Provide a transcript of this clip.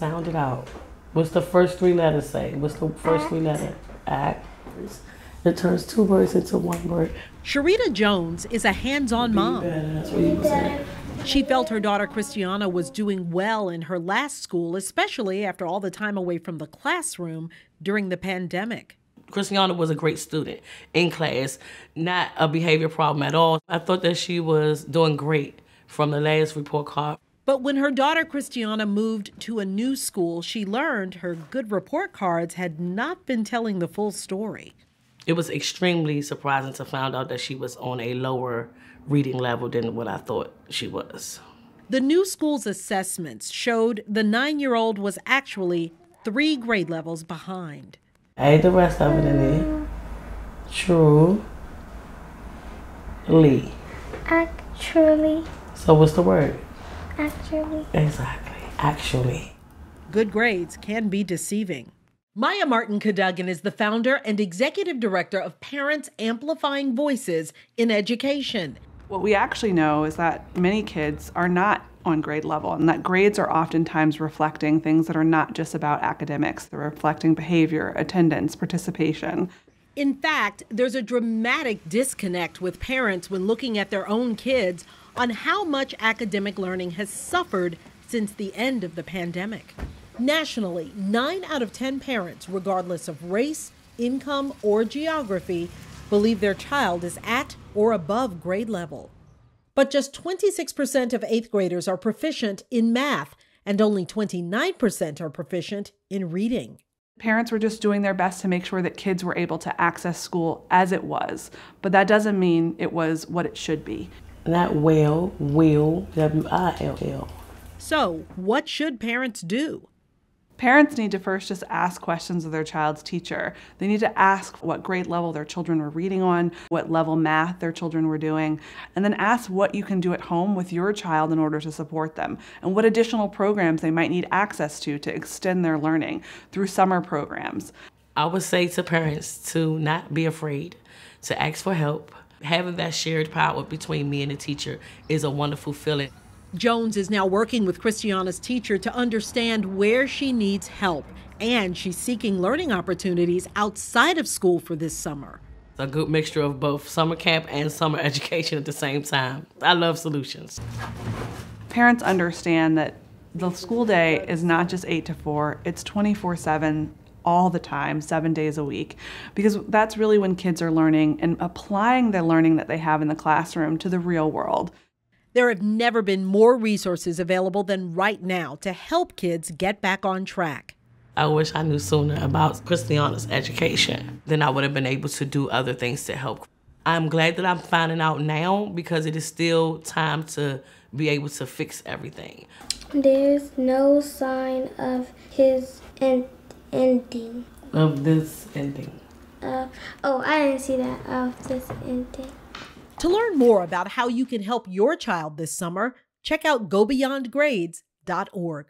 Sound it out. What's the first three letters say? What's the first three letters? Act. It turns two words into one word. Sharita Jones is a hands on mom. That's what you were saying. She felt her daughter Christiana was doing well in her last school, especially after all the time away from the classroom during the pandemic. Christiana was a great student in class, not a behavior problem at all. I thought that she was doing great from the last report card. But when her daughter Christiana moved to a new school, she learned her good report cards had not been telling the full story. It was extremely surprising to find out that she was on a lower reading level than what I thought she was. The new school's assessments showed the nine year old was actually three grade levels behind. Add the rest of it in there. True. Lee. Actually, So what's the word? Actually. Exactly. Actually. Good grades can be deceiving. Maya Martin Cadogan is the founder and executive director of Parents Amplifying Voices in Education. What we actually know is that many kids are not on grade level, and that grades are oftentimes reflecting things that are not just about academics. They're reflecting behavior, attendance, participation. In fact, there's a dramatic disconnect with parents when looking at their own kids on how much academic learning has suffered since the end of the pandemic. Nationally, 9 out of 10 parents, regardless of race, income, or geography, believe their child is at or above grade level. But just 26% of 8th graders are proficient in math, and only 29% are proficient in reading. Parents were just doing their best to make sure that kids were able to access school as it was, but that doesn't mean it was what it should be. Not well, will, W I L L. So, what should parents do? Parents need to first just ask questions of their child's teacher. They need to ask what grade level their children were reading on, what level math their children were doing, and then ask what you can do at home with your child in order to support them, and what additional programs they might need access to to extend their learning through summer programs. I would say to parents to not be afraid to ask for help. Having that shared power between me and the teacher is a wonderful feeling. Jones is now working with Christiana's teacher to understand where she needs help, and she's seeking learning opportunities outside of school for this summer. It's a good mixture of both summer camp and summer education at the same time. I love solutions. Parents understand that the school day is not just 8 to 4, it's 24 7 all the time, seven days a week, because that's really when kids are learning and applying the learning that they have in the classroom to the real world. There have never been more resources available than right now to help kids get back on track. I wish I knew sooner about Christiana's education. Then I would have been able to do other things to help. I'm glad that I'm finding out now because it is still time to be able to fix everything. There's no sign of his en- ending. Of this ending. Uh, oh, I didn't see that. Of this ending. To learn more about how you can help your child this summer, check out gobeyondgrades.org.